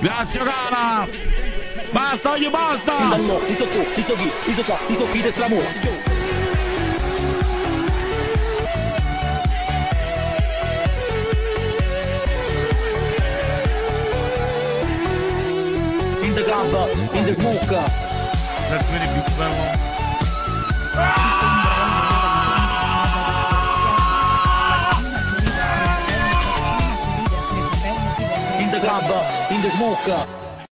Grazie cara! Basta, oggi basta! Tu. In the gamba, in the smoke. That's very big fella. In the gamba, in the smoke.